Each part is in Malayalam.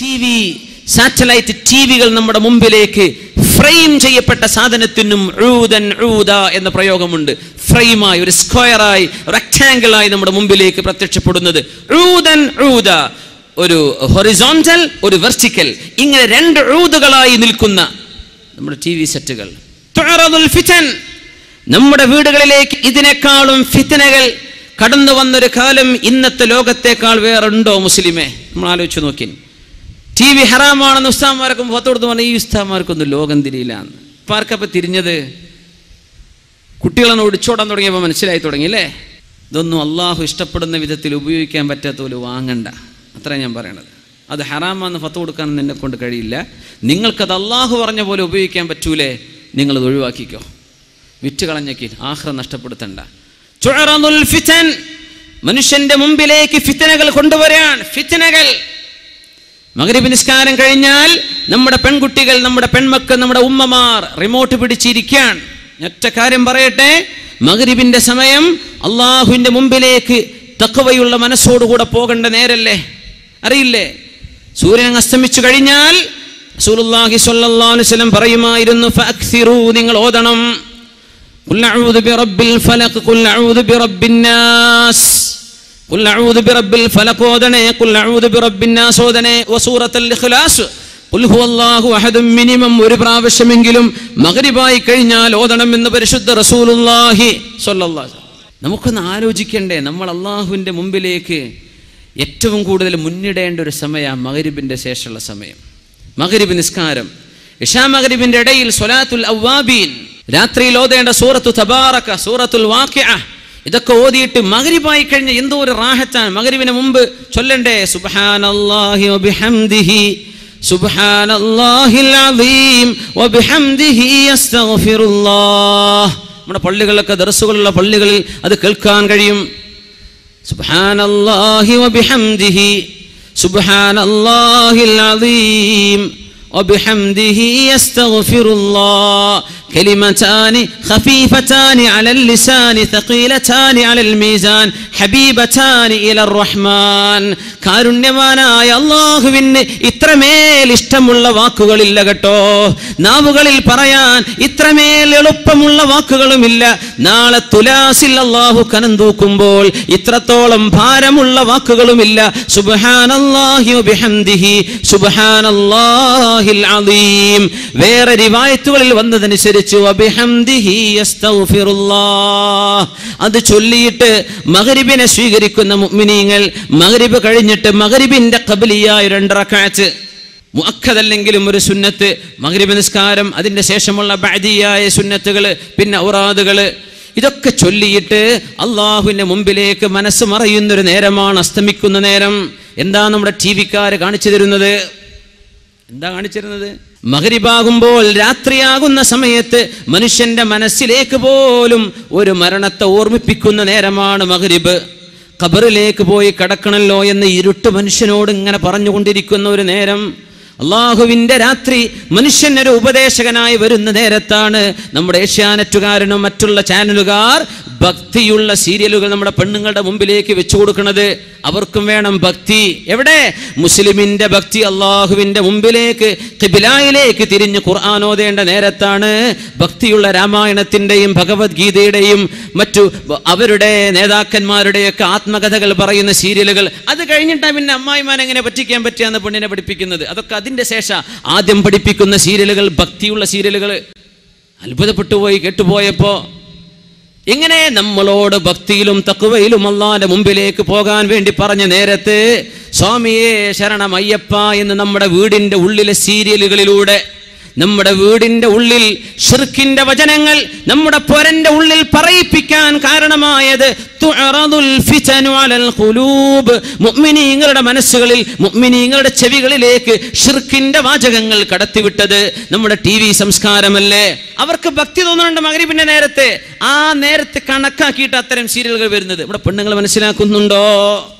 ടി വി സാറ്റലൈറ്റ് ടി വികൾ നമ്മുടെ മുമ്പിലേക്ക് ഫ്രെയിം ചെയ്യപ്പെട്ട സാധനത്തിനും റൂതൻ റൂത എന്ന പ്രയോഗമുണ്ട്. ഫ്രെയിമായി ഒരു സ്ക്വയറായി റെക്ടാങ്കിളായി നമ്മുടെ മുമ്പിലേക്ക് പ്രത്യക്ഷപ്പെടുന്നത്. റൂതൻ റൂത ഒരു ഹൊറിസോണ്ടൽ ഒരു വെർട്ടിക്കൽ ഇങ്ങനെ രണ്ട് റൂതുകളായി നിൽക്കുന്ന നമ്മുടെ ടി വി സെറ്റുകൾ. ഫിതൻ നമ്മുടെ വീടുകളിലേക്ക് ഇതിനേക്കാളും ഫിത്തനകൾ കടന്നു വന്നൊരു കാലം ഇന്നത്തെ ലോകത്തേക്കാൾ വേറുണ്ടോ മുസ്ലിമേ? നമ്മൾ ആലോചിച്ച് നോക്കി ടി വി ഹറാമാണെന്ന് ഉസ്താമാർക്കും പുറത്തു കൊടുത്ത് പറഞ്ഞ ഈ ഉസ്താമാർക്കൊന്നും ലോകം തിരിയില്ല ഇപ്പം തിരിഞ്ഞത്? കുട്ടികളെ ഒടിച്ചോടാൻ തുടങ്ങിയപ്പോൾ മനസ്സിലായി തുടങ്ങി അല്ലേ? ഇതൊന്നും അള്ളാഹു ഇഷ്ടപ്പെടുന്ന വിധത്തിൽ ഉപയോഗിക്കാൻ പറ്റാത്ത പോലെ വാങ്ങണ്ട. അത്ര ഞാൻ പറയണത്. അത് ഹറാമാന്ന് ഫത്ത് കൊടുക്കാനൊന്നും എന്നെ കൊണ്ട് കഴിയില്ല. നിങ്ങൾക്കത് അള്ളാഹു പറഞ്ഞ പോലെ ഉപയോഗിക്കാൻ പറ്റൂലേ? നിങ്ങളത് ഒഴിവാക്കിക്കോ. വിറ്റ് കളഞ്ഞേക്ക്. ആഹ്റ നഷ്ടപ്പെടുത്തണ്ട. മനുഷ്യന്റെ മുമ്പിലേക്ക് ഫിത്തനകൾ കൊണ്ടുവരാൻ. ഫിത്തനകൾ. മകരീബ് നിസ്കാരം കഴിഞ്ഞാൽ നമ്മുടെ പെൺകുട്ടികൾ നമ്മുടെ പെൺമക്കൾ നമ്മുടെ ഉമ്മമാർ റിമോട്ട് പിടിച്ചിരിക്കാൻ ഒറ്റ കാര്യം പറയട്ടെ? മകരീബിന്റെ സമയം അള്ളാഹുവിന്റെ മുമ്പിലേക്ക് തക്കവയുള്ള മനസ്സോടുകൂടെ പോകേണ്ട നേരല്ലേ? അറിയില്ലേ? സൂര്യൻ അസ്തമിച്ചു കഴിഞ്ഞാൽ റസൂലുള്ളാഹി സ്വല്ലല്ലാഹു അലൈഹി വസല്ലം പറയുമായിരുന്നു ഫഅക്സിറു നിങ്ങൾ ഓതണം. ഖുൽ അഊദു ബിറബ്ബിൽ ഫലഖ് ഖുൽ അഊദു നാസ്. മിനിമം ഒരു പ്രാവശ്യമെങ്കിലും മഗ്രിബായി കഴിഞ്ഞാൽ ഓതണം എന്ന് പരിശുദ്ധ വസല്ലം. നമുക്കൊന്ന് ആലോചിക്കണ്ടേ നമ്മൾ അള്ളാഹുവിന്റെ മുമ്പിലേക്ക് ഏറ്റവും കൂടുതൽ മുന്നിടേണ്ട ഒരു സമയമാണ് മകരിബിന്റെ ശേഷമുള്ള സമയം. മകരിബ് നിസ്കാരം. ഇഷാ മകരിബിന്റെ ഇടയിൽ സ്വലാത്തുൽ അവ്വാബീൻ. രാത്രിയിൽ ഓതേണ്ട സൂറത്തു തബാറക്ക സൂറത്തുൽ വാക്യ ഇതൊക്കെ ഓതിയിട്ട് മകരിപ്പായി കഴിഞ്ഞ എന്തോ ഒരു റാഹത്താൻ മകരിവിന് മുമ്പ് ചൊല്ലണ്ടേ? സുബാനല്ലാഹി ഒബിഹംദിഹി സുബാനല്ലാഹിൽ അദീം ഒബിഹംദിഹി അസ്തഗ്ഫിറുല്ലാഹ്. നമ്മുടെ പള്ളികളിലൊക്കെ ദർസുകളുള്ള പള്ളികളിൽ അത് കേൾക്കാൻ കഴിയും. സുബാനല്ലാഹി ഒബിഹംദിഹി സുബാനല്ലാഹിൽ അദീം وبحمده يستغفر الله كلمتان خفيفتان على اللسان ثقيلتان على الميزان حبيبتان إلى الرحمن കാരുണ്യവാനായ അള്ളാഹുവിന് ഇത്രമേൽ ഇഷ്ടമുള്ള വാക്കുകളില്ല കേട്ടോ നാവുകളിൽ പറയാൻ ഇത്രമേൽ എളുപ്പമുള്ള വാക്കുകളുമില്ല നാളെ തുലാസിൽ അള്ളാഹു കനം തൂക്കുമ്പോൾ ഇത്രത്തോളം ഭാരമുള്ള വാക്കുകളുമില്ല സുബ്ഹാനല്ലാഹി വബിഹംദിഹി സുബ്ഹാനല്ലാഹിൽ അലീം വേറെ റിവായത്തുകളിൽ വന്നതനുസരിച്ച് വബിഹംദിഹി അസ്തഗ്ഫിറുല്ലാഹ്. അത് ചൊല്ലിയിട്ട് മഗ്രിബിനെ സ്വീകരിക്കുന്ന മുഅ്മിനീങ്ങൾ മഗ്രിബ് കഴിഞ്ഞിട്ട് മഗ്രിബിന്റെ ഖബലിയായ രണ്ട് റക്അത്ത് മുഅക്കദല്ലെങ്കിലും ഒരു സുന്നത്ത് മഗ്രിബ് നിസ്കാരം അതിന്റെ ശേഷമുള്ള ബഅദിയായ സുന്നത്തുകൾ പിന്നെ ഔറാദുകൾ. ഇതൊക്കെ ചൊല്ലിയിട്ട് അള്ളാഹുവിന്റെ മുമ്പിലേക്ക് മനസ്സ് മറയുന്നൊരു നേരമാണ് അസ്തമിക്കുന്ന നേരം. എന്താ നമ്മുടെ ടി വിക്കാർ കാണിച്ചു തരുന്നത്? എന്താ കാണിച്ചിരുന്നത്? മകരിബാകുമ്പോൾ രാത്രിയാകുന്ന സമയത്ത് മനുഷ്യന്റെ മനസ്സിലേക്ക് പോലും ഒരു മരണത്തെ ഓർമ്മിപ്പിക്കുന്ന നേരമാണ് മകരിബ് ഖബറിലേക്ക് പോയി കടക്കണല്ലോ എന്ന് ഇരുട്ട് മനുഷ്യനോട് ഇങ്ങനെ പറഞ്ഞുകൊണ്ടിരിക്കുന്ന ഒരു നേരം. അള്ളാഹുവിന്റെ രാത്രി മനുഷ്യനൊരു ഉപദേശകനായി വരുന്ന നേരത്താണ് നമ്മുടെ ഏഷ്യാനെറ്റുകാരനും മറ്റുള്ള ചാനലുകാർ ഭക്തിയുള്ള സീരിയലുകൾ നമ്മുടെ പെണ്ണുങ്ങളുടെ മുമ്പിലേക്ക് വെച്ചു കൊടുക്കുന്നത് അവർക്കും വേണം ഭക്തി. എവിടെ? മുസ്ലിമിന്റെ ഭക്തി അള്ളാഹുവിന്റെ മുമ്പിലേക്ക് കിബിലായിലേക്ക് തിരിഞ്ഞ് ഖുർആാനോദേണ്ട നേരത്താണ് ഭക്തിയുള്ള രാമായണത്തിന്റെയും ഭഗവത്ഗീതയുടെയും മറ്റു അവരുടെ നേതാക്കന്മാരുടെയൊക്കെ ആത്മകഥകൾ പറയുന്ന സീരിയലുകൾ. അത് കഴിഞ്ഞിട്ടാ പിന്നെ അമ്മായിമാൻ എങ്ങനെ പറ്റിക്കാൻ പറ്റിയാന്ന് പെണ്ണിനെ പഠിപ്പിക്കുന്നത്. അതൊക്കെ അതിന്റെ ശേഷം ആദ്യം പഠിപ്പിക്കുന്ന സീരിയലുകൾ ഭക്തിയുള്ള സീരിയലുകൾ. അത്ഭുതപ്പെട്ടു പോയി കേട്ടുപോയപ്പോ എങ്ങനെ നമ്മളോട് ഭക്തിയിലും തക്കുവയിലും അള്ളാന്റെ മുമ്പിലേക്ക് പോകാൻ വേണ്ടി പറഞ്ഞ നേരത്തെ സ്വാമിയെ ശരണം അയ്യപ്പ എന്ന് നമ്മുടെ വീടിന്റെ ഉള്ളിലെ സീരിയലുകളിലൂടെ നമ്മുടെ വീടിന്റെ ഉള്ളിൽ ഷിർക്കിന്റെ വചനങ്ങൾ നമ്മുടെ പൊരന്റെ ഉള്ളിൽ പറയിപ്പിക്കാൻ കാരണമായത് മുഅ്മിനീങ്ങളുടെ മനസ്സുകളിൽ മുഅ്മിനീങ്ങളുടെ ചെവികളിലേക്ക് ഷിർക്കിന്റെ വാചകങ്ങൾ കടത്തിവിട്ടത് നമ്മുടെ ടി വി സംസ്കാരമല്ലേ? അവർക്ക് ഭക്തി തോന്നുന്നുണ്ട് മഗ്രിബിന്റെ നേരത്തെ. ആ നേരത്തെ കണക്കാക്കിയിട്ട് അത്തരം സീരിയലുകൾ വരുന്നത്. ഇവിടെ പെണ്ണുങ്ങൾ മനസ്സിലാക്കുന്നുണ്ടോ?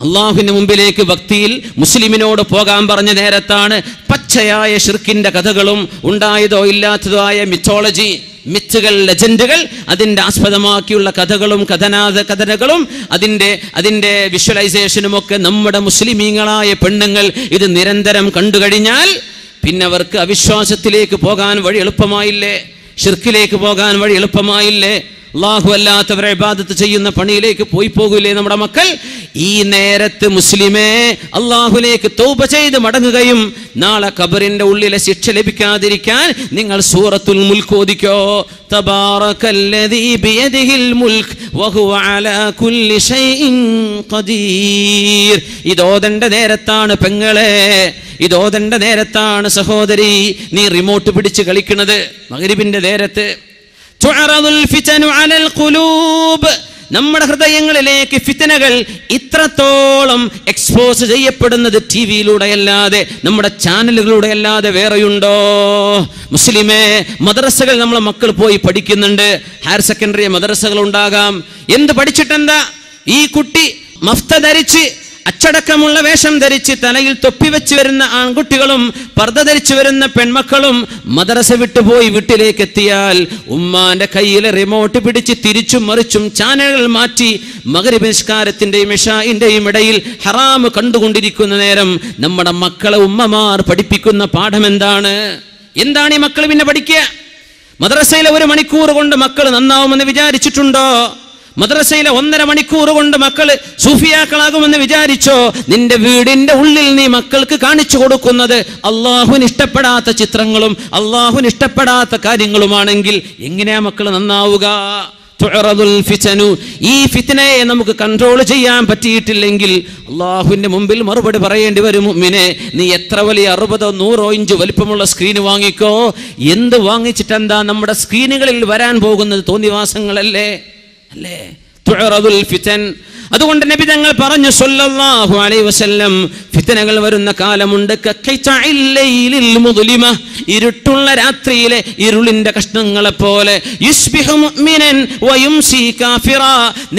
അള്ളാഹുവിന്റെ മുമ്പിലേക്ക് ഭക്തിയിൽ മുസ്ലിമിനോട് പോകാൻ പറഞ്ഞ നേരത്താണ് പച്ചയായ ഷിർക്കിന്റെ കഥകളും ഉണ്ടായതോ ഇല്ലാത്തതോ ആയ മിത്തോളജി മിത്തുകൾ ലെജൻഡുകൾ അതിന്റെ ആസ്പദമാക്കിയുള്ള കഥകളും കഥനാഥ കഥനകളും അതിന്റെ അതിന്റെ വിഷ്വലൈസേഷനും ഒക്കെ നമ്മുടെ മുസ്ലിമീങ്ങളായ പെണ്ണുങ്ങൾ ഇത് നിരന്തരം കണ്ടു കഴിഞ്ഞാൽ പിന്നെ അവർക്ക് അവിശ്വാസത്തിലേക്ക് പോകാൻ വഴി എളുപ്പമായില്ലേ? ഷിർക്കിലേക്ക് പോകാൻ വഴി എളുപ്പമായില്ലേ? അള്ളാഹു അല്ലാത്തവരെ ഇബാദത്ത് ചെയ്യുന്ന പണിയിലേക്ക് പോയി പോകില്ലേ നമ്മുടെ മക്കൾ? ഈ നേരത്ത് മുസ്ലിമേ അള്ളാഹുലേക്ക് തൗബ ചെയ്ത് മടങ്ങുകയും നാളെ ഖബറിന്റെ ഉള്ളിലെ ശിക്ഷ ലഭിക്കാതിരിക്കാൻ നിങ്ങൾ സൂറത്തുൽ മുൽക്ക് ഓദിക്കോ അലാ കുല്ലി ഷൈഇൻ ഖദീർ. ഇതോദണ്ട നേരത്താണ് പെങ്ങളെ ഇതോതണ്ട നേരത്താണ് സഹോദരി നീ റിമോട്ട് പിടിച്ച് കളിക്കുന്നത് മഗ്രിബിന്റെ നേരത്ത്. തുഅറദുൽ ഫിതനു അലൽ ഖുലൂബ്. നമ്മുടെ ഹൃദയങ്ങളിലേക്ക് ഫിത്തനകൾ ഇത്രത്തോളം എക്സ്പോസ് ചെയ്യപ്പെടുന്നത് ടി വിയിലൂടെ അല്ലാതെ നമ്മുടെ ചാനലുകളിലൂടെ അല്ലാതെ വേറെയുണ്ടോ? മുസ്ലിമേ മദ്രസകൾ നമ്മളെ മക്കൾ പോയി പഠിക്കുന്നുണ്ട്. ഹയർ സെക്കൻഡറി മദ്രസകൾ ഉണ്ടാകാം എന്ത് പഠിച്ചിട്ടെന്താ? ഈ കുട്ടി മഫ്ത ധരിച്ച് അച്ചടക്കമുള്ള വേഷം ധരിച്ച് തലയിൽ തൊപ്പി വെച്ച് വരുന്ന ആൺകുട്ടികളും പർദ്ദ ധരിച്ചു വരുന്ന പെൺമക്കളും മദ്രസ വിട്ടുപോയി വീട്ടിലേക്ക് എത്തിയാൽ ഉമ്മാന്റെ കയ്യിലെ റിമോട്ട് പിടിച്ച് തിരിച്ചും മറിച്ചും ചാനലുകൾ മാറ്റി മകരപരിഷ്കാരത്തിന്റെയും ഇഷായിന്റെയും ഇടയിൽ ഹറാമ് കണ്ടുകൊണ്ടിരിക്കുന്ന നേരം നമ്മുടെ മക്കളെ ഉമ്മമാർ പഠിപ്പിക്കുന്ന പാഠം എന്താണ്? എന്താണ് ഈ മക്കൾ പിന്നെ പഠിക്കുക? മദ്രസയിലെ ഒരു മണിക്കൂർ കൊണ്ട് മക്കൾ നന്നാവുമെന്ന് വിചാരിച്ചിട്ടുണ്ടോ? മദ്രസയിലെ ഒന്നര മണിക്കൂർ കൊണ്ട് മക്കൾ സൂഫിയാക്കളാകുമെന്ന് വിചാരിച്ചോ? നിന്റെ വീടിന്റെ ഉള്ളിൽ നീ മക്കൾക്ക് കാണിച്ചു കൊടുക്കുന്നത് അള്ളാഹുവിന് ഇഷ്ടപ്പെടാത്ത ചിത്രങ്ങളും അള്ളാഹുവിന് ഇഷ്ടപ്പെടാത്ത കാര്യങ്ങളുമാണെങ്കിൽ എങ്ങനെയാ മക്കൾ നന്നാവുക. ഈ ഫിത്തനയെ നമുക്ക് കൺട്രോൾ ചെയ്യാൻ പറ്റിയിട്ടില്ലെങ്കിൽ അള്ളാഹുവിന്റെ മുമ്പിൽ മറുപടി പറയേണ്ടി വരും മുമ്മിനെ നീ എത്ര വലിയ അറുപതോ നൂറോ ഇഞ്ച് വലിപ്പമുള്ള സ്ക്രീൻ വാങ്ങിക്കോ? എന്ത് വാങ്ങിച്ചിട്ടെന്താ നമ്മുടെ സ്ക്രീനുകളിൽ വരാൻ പോകുന്നത് തോന്നിവാസങ്ങളല്ലേ? അല്ലേ? ഫിതൻ അതുകൊണ്ട് നബി തങ്ങൾ പറഞ്ഞു സല്ലല്ലാഹു അലൈഹി വസല്ലം ഫിത്തനകൾ വരുന്ന കാലമുണ്ട്. മുദ്ലിമ ഇരുട്ടുള്ള രാത്രിയിലെ ഇരുളിന്റെ കഷ്ണങ്ങളെ പോലെ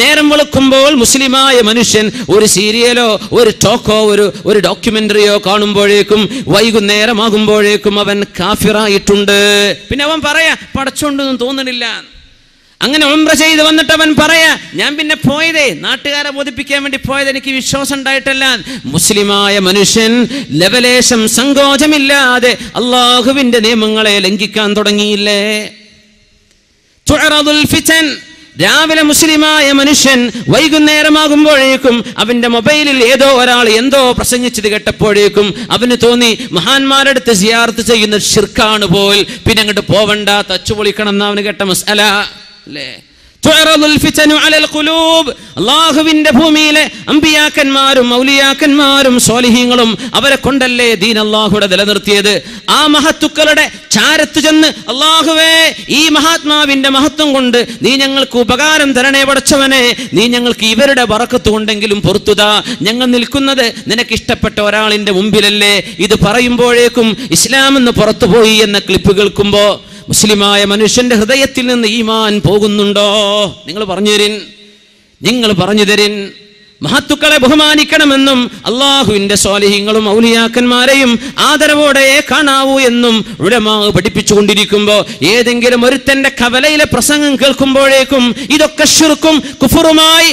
നേരം വെളുക്കുമ്പോൾ മുസ്ലിമായ മനുഷ്യൻ ഒരു സീരിയലോ ഒരു ടോക്കോ ഒരു ഒരു ഡോക്യുമെന്ററിയോ കാണുമ്പോഴേക്കും വൈകുന്നേരമാകുമ്പോഴേക്കും അവൻ കാഫിറായിട്ടുണ്ട്. പിന്നെ അവൻ പറയാ പടച്ചോണ്ടൊന്നും തോന്നണില്ല. അങ്ങനെ ഉംറ ചെയ്ത് വന്നിട്ട് അവൻ പറയാ ഞാൻ പിന്നെ പോയതേ നാട്ടുകാരെ ബോധിപ്പിക്കാൻ വേണ്ടി പോയത് എനിക്ക് വിശ്വാസം ഉണ്ടായിട്ടല്ല. മുസ്ലിമായ മനുഷ്യൻ ലവലേശം സങ്കോചമില്ലാതെ അള്ളാഹുവിന്റെ നിയമങ്ങളെ ലംഘിക്കാൻ തുടങ്ങിയില്ലേ? രാവിലെ മുസ്ലിമായ മനുഷ്യൻ വൈകുന്നേരമാകുമ്പോഴേക്കും അവന്റെ മൊബൈലിൽ ഏതോ ഒരാൾ എന്തോ പ്രസംഗിച്ചത് കേട്ടപ്പോഴേക്കും അവന് തോന്നി മഹാന്മാരടുത്ത് സിയാർത്ത് ചെയ്യുന്ന ഷിർക്കാണ് പോൽ പിന്നെ അങ്ങോട്ട് പോവണ്ട തച്ചു പൊളിക്കണം എന്ന് അവന് കേട്ട മസാല. അല്ലേ ഭൂമിയിലെ അമ്പിയാക്കന്മാരും മൗലിയാക്കന്മാരും സോലിഹീങ്ങളും അവരെ കൊണ്ടല്ലേ ദീൻ അള്ളാഹുടെ നിലനിർത്തിയത്? ആ മഹത്തുക്കളുടെ ചാരത്ത് ചെന്ന് അള്ളാഹുവേ ഈ മഹാത്മാവിന്റെ മഹത്വം കൊണ്ട് നീ ഞങ്ങൾക്ക് ഉപകാരം തരണേ പടച്ചവനെ. നീ ഞങ്ങൾക്ക് ഇവരുടെ വറക്കത്ത് കൊണ്ടെങ്കിലും പൊറത്തുതാ. ഞങ്ങൾ നിൽക്കുന്നത് നിനക്ക് ഇഷ്ടപ്പെട്ട ഒരാളിന്റെ മുമ്പിലല്ലേ. ഇത് പറയുമ്പോഴേക്കും ഇസ്ലാം എന്ന് പുറത്തുപോയി എന്ന ക്ലിപ്പ് കേൾക്കുമ്പോ മുസ്ലിമായ മനുഷ്യന്റെ ഹൃദയത്തിൽ നിന്ന് ഈമാൻ പോകുന്നുണ്ടോ? നിങ്ങൾ പറഞ്ഞു തരിൻ. നിങ്ങൾ പറഞ്ഞു തരിൻ. മഹത്തുക്കളെ ബഹുമാനിക്കണമെന്നും അള്ളാഹുവിന്റെ സ്വാലിഹ്യങ്ങളും ഔലിയാക്കന്മാരെയും ആദരവോടെ കാണാവൂ എന്നും ഉടമാവ് പഠിപ്പിച്ചുകൊണ്ടിരിക്കുമ്പോൾ ഏതെങ്കിലും ഒരുത്തന്റെ കവലയിലെ പ്രസംഗം കേൾക്കുമ്പോഴേക്കും ഇതൊക്കെ ഷുർക്കും കുഫുറുമായി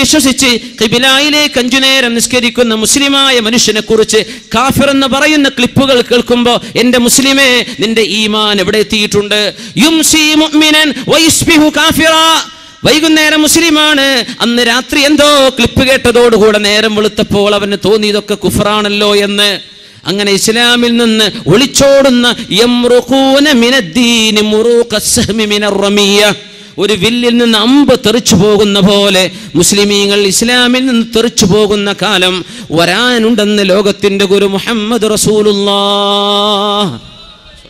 വിശ്വസിച്ച് കിബിലായിലേക്ക് അഞ്ചു നേരം നിസ്കരിക്കുന്ന മുസ്ലിമായ മനുഷ്യനെ കുറിച്ച് കാഫിർ എന്ന് പറയുന്ന ക്ലിപ്പുകൾ കേൾക്കുമ്പോ എന്റെ മുസ്ലിമേ നിന്റെ ഈമാൻ എവിടെ എത്തിയിട്ടുണ്ട്? യുംസി മുഅ്മിനൻ വൈസ്ബിഹു കാഫിറാ. വൈകുന്നേരം മുസ്ലിമാണ്. അന്ന് രാത്രി എന്തോ ക്ലിപ്പ് കേട്ടതോടുകൂടെ നേരം വെളുത്തപ്പോൾ അവന് തോന്നി ഇതൊക്കെ കുഫറാണല്ലോ എന്ന്. അങ്ങനെ ഇസ്ലാമിൽ നിന്ന് ഒളിച്ചോടുന്ന. ഒരു വില്ലിൽ നിന്ന് അമ്പ് തെറിച്ചു പോകുന്ന പോലെ മുസ്ലിമീങ്ങൾ ഇസ്ലാമിൽ നിന്ന് തെറിച്ചു പോകുന്ന കാലം വരാനുണ്ടെന്ന് ലോകത്തിന്റെ ഗുരു മുഹമ്മദ് റസൂലുള്ളാഹ്.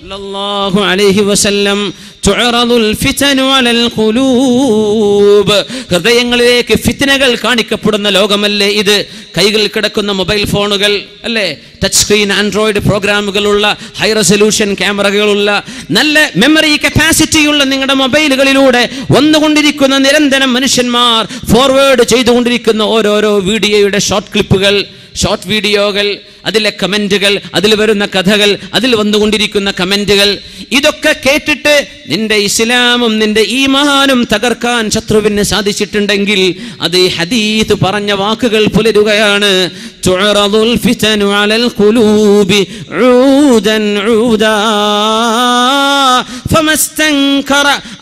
സല്ലല്ലാഹു അലൈഹി വസല്ലം തുഅറദുൽ ഫിതനു അലൽ ഖുലൂബ്. ഹൃദയങ്ങളിലേക്ക് ഫിത്നകൾ കാണിക്കപ്പെടുന്ന ലോകമല്ലേ ഇത്? കൈകളിൽ കിടക്കുന്ന മൊബൈൽ ഫോണുകൾ അല്ലേ? ടച്ച് സ്ക്രീൻ ആൻഡ്രോയിഡ് പ്രോഗ്രാമുകളുള്ള ഹൈ റെസൊല്യൂഷൻ ക്യാമറകളുള്ള നല്ല മെമ്മറി കപ്പാസിറ്റിയുള്ള നിങ്ങളുടെ മൊബൈലുകളിലൂടെ വന്നുകൊണ്ടിരിക്കുന്ന നിരന്തരം മനുഷ്യന്മാർ ഫോർവേഡ് ചെയ്തുകൊണ്ടിരിക്കുന്ന ഓരോരോ വീഡിയോയുടെ ഷോർട്ട് ക്ലിപ്പുകൾ ഷോർട്ട് വീഡിയോകൾ അതിലെ കമന്റുകൾ അതിൽ വരുന്ന കഥകൾ അതിൽ വന്നുകൊണ്ടിരിക്കുന്ന കമന്റുകൾ ഇതൊക്കെ കേട്ടിട്ട് നിന്റെ ഇസ്ലാമും നിന്റെ ഈമാനും തകർക്കാൻ ശത്രുവിന് സാധിച്ചിട്ടുണ്ടെങ്കിൽ അത് ഹദീത്ത് പറഞ്ഞ വാക്കുകൾ പുലരുകയാണ്.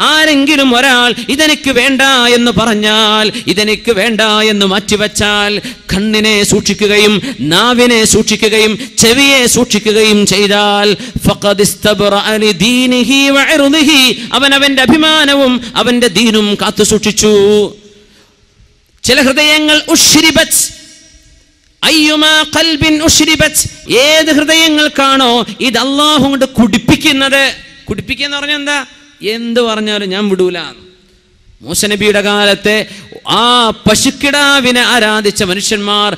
ആരെങ്കിലും ഒരാൾ ഇതെനിക്ക് വേണ്ട എന്ന് പറഞ്ഞാൽ ഇതെനിക്ക് വേണ്ട എന്ന് മാറ്റിവെച്ചാൽ കണ്ണിനെ സൂക്ഷിക്കുകയും നാവിനെ സൂക്ഷിക്കുകയും ചെവിയെ സൂക്ഷിക്കുകയും ചെയ്താൽ അവൻ അവന്റെ അഭിമാനവും അവന്റെ ദീനും കാത്തു സൂക്ഷിച്ചു. ചില ഹൃദയങ്ങൾ ഉശ്രിബത്ത് ഏത് ഹൃദയങ്ങൾക്കാണോ ഇത് അള്ളാഹു കൊണ്ട് കുടിപ്പിക്കുന്നത്? കുടിപ്പിക്കുക എന്ന് പറഞ്ഞാൽ എന്താ? എന്ത് പറഞ്ഞാലും ഞാൻ വിടൂല. മൂസനബിയുടെ കാലത്തെ ആ പശുക്കിടാവിനെ ആരാധിച്ച മനുഷ്യന്മാർ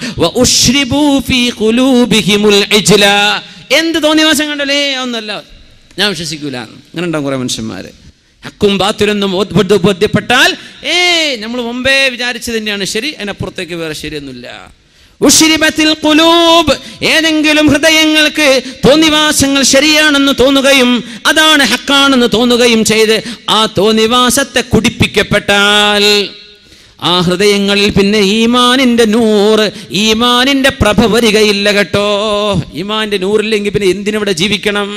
എന്ത് തോന്നിവാസം കണ്ടല്ലേ? ഒന്നല്ല. ഞാൻ വിശ്വസിക്കൂല. അങ്ങനെ ഉണ്ടാവും കുറെ മനുഷ്യന്മാര്. ഹക്കും ബാത്തിലൊന്നും ബോധ്യ- ബോധ്യപ്പെട്ടാൽ ഏ നമ്മൾ മുമ്പേ വിചാരിച്ചത് തന്നെയാണ്. ശരി അതിനപ്പുറത്തേക്ക് വേറെ ശരിയൊന്നുമില്ല. കുലൂബ് ഏതെങ്കിലും ഹൃദയങ്ങൾക്ക് തോന്നിവാസങ്ങൾ ശരിയാണെന്ന് തോന്നുകയും അതാണ് ഹക്കാണെന്ന് തോന്നുകയും ചെയ്ത് ആ തോന്നിവാസത്തെ കുടിപ്പിക്കപ്പെട്ടാൽ ആ ഹൃദയങ്ങളിൽ പിന്നെ ഈമാനിന്റെ നൂറ് ഈമാനിന്റെ പ്രഭ വരികയില്ല കേട്ടോ. ഈമാന്റെ നൂറില്ലെങ്കിൽ പിന്നെ എന്തിനിവിടെ ജീവിക്കണം?